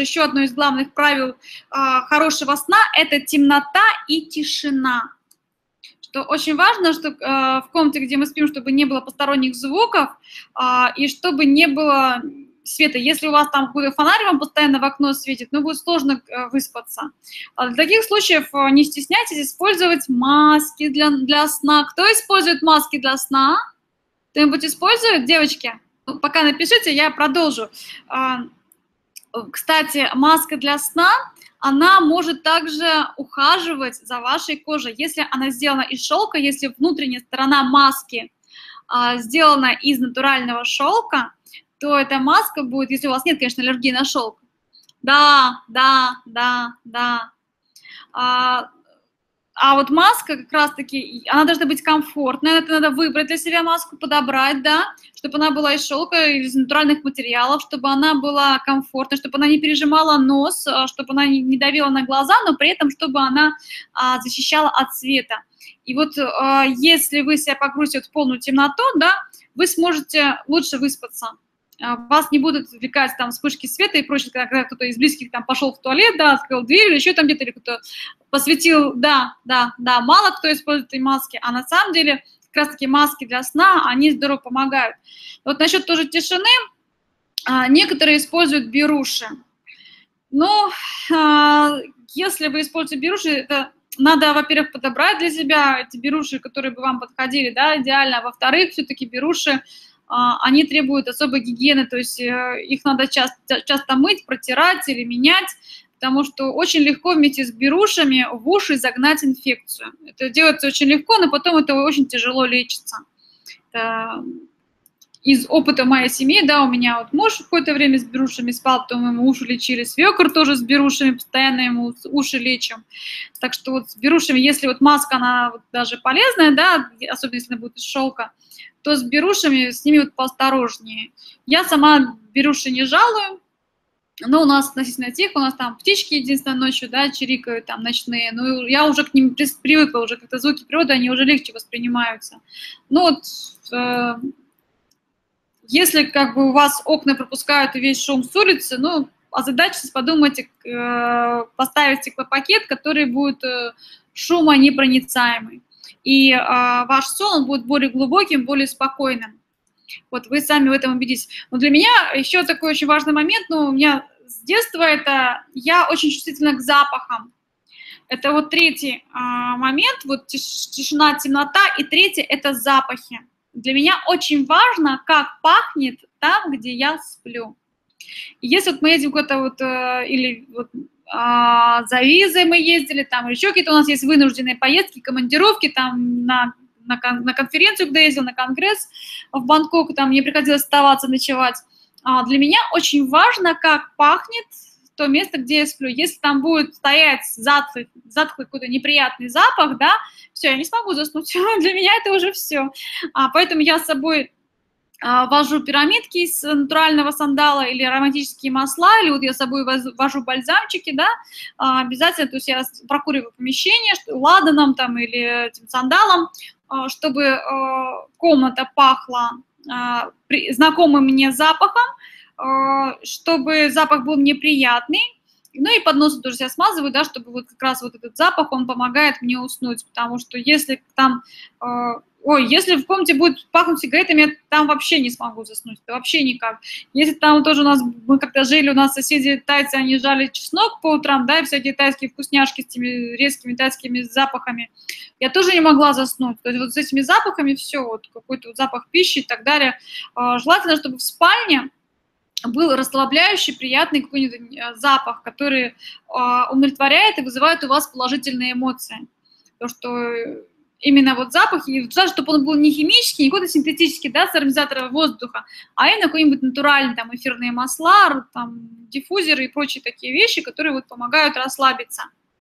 еще одно из главных правил а, хорошего сна – это темнота и тишина. Что очень важно, что а, в комнате, где мы спим, чтобы не было посторонних звуков а, и чтобы не было света. Если у вас там какой-то фонарь вам постоянно в окно светит, ну, будет сложно выспаться. А для таких случаев не стесняйтесь использовать маски для, для сна. Кто использует маски для сна? Кто-нибудь использует, девочки? Ну, пока напишите, я продолжу. Кстати, маска для сна, она может также ухаживать за вашей кожей. Если она сделана из шелка, если внутренняя сторона маски а, сделана из натурального шелка, то эта маска будет, если у вас нет, конечно, аллергии на шелк. Да, да, да, да. А, а вот маска как раз-таки, она должна быть комфортная, это надо выбрать для себя маску, подобрать, да, чтобы она была из шелка, из натуральных материалов, чтобы она была комфортной, чтобы она не пережимала нос, а, чтобы она не давила на глаза, но при этом, чтобы она а, защищала от света. И вот а, если вы себя погрузите в полную темноту, да, вы сможете лучше выспаться. Вас не будут отвлекать там вспышки света и прочее, когда кто-то из близких там пошел в туалет, да, открыл дверь или еще там где-то, или кто-то посветил, да, да, да, мало кто использует эти маски, а на самом деле как раз-таки маски для сна, они здорово помогают. Вот насчет тоже тишины, а, некоторые используют беруши. Ну, а, если вы используете беруши, это надо, во-первых, подобрать для себя эти беруши, которые бы вам подходили, да, идеально. А во-вторых, все-таки беруши они требуют особой гигиены, то есть э, их надо часто, часто мыть, протирать или менять, потому что очень легко вместе с берушами в уши загнать инфекцию. Это делается очень легко, но потом это очень тяжело лечится. Это из опыта моей семьи, да, у меня вот муж какое-то время с берушами спал, потом ему уши лечили, свекор тоже с берушами, постоянно ему уши лечим. Так что вот с берушами, если вот маска, она вот даже полезная, да, особенно если она будет из шелка, то с берушами, с ними вот поосторожнее. Я сама беруши не жалую, но у нас относительно тихо, у нас там птички единственное ночью, да, чирикают там ночные, ну, я уже к ним привыкла, уже как-то звуки природы, они уже легче воспринимаются. Ну, вот, э, если как бы у вас окна пропускают весь шум с улицы, ну, озадачьтесь, подумайте, э, поставить стеклопакет, который будет э, шумонепроницаемый и а, ваш сон будет более глубоким, более спокойным. Вот вы сами в этом убедитесь. Но для меня еще такой очень важный момент, ну, у меня с детства это, я очень чувствительна к запахам. Это вот третий а, момент, вот тиш, тишина, темнота, и третий – это запахи. Для меня очень важно, как пахнет там, где я сплю. И если вот мы едем куда-то вот, э, или вот а, за визой мы ездили, там еще какие-то у нас есть вынужденные поездки, командировки, там на, на, на конференцию, когда ездил, на конгресс в Бангкок, там мне приходилось оставаться, ночевать. А для меня очень важно, как пахнет то место, где я сплю. Если там будет стоять затхлый, затхлый какой-то неприятный запах, да, все, я не смогу заснуть. Для меня это уже все. А, поэтому я с собой а, вожу пирамидки из натурального сандала или ароматические масла, или вот я с собой вожу бальзамчики, да, а, обязательно, то есть я прокуриваю помещение ладаном там или этим сандалом, чтобы комната пахла знакомым мне запахом, чтобы запах был мне приятный, ну и под носом тоже себя смазываю, да, чтобы вот как раз вот этот запах, он помогает мне уснуть, потому что если там Ой, если в комнате будет пахнуть сигаретами, я там вообще не смогу заснуть, вообще никак. Если там тоже у нас, мы как-то жили, у нас соседи тайцы, они жали чеснок по утрам, да, и всякие тайские вкусняшки с этими резкими тайскими запахами, я тоже не могла заснуть. То есть вот с этими запахами все, вот какой-то вот запах пищи и так далее. А, желательно, чтобы в спальне был расслабляющий, приятный какой-нибудь э, запах, который а, умиротворяет и вызывает у вас положительные эмоции. То, что именно вот запах, и даже чтобы он был не химический, не какой-то синтетический, да, с ароматизатора воздуха, а именно какой-нибудь натуральный, там, эфирные масла, там, диффузеры и прочие такие вещи, которые вот помогают расслабиться.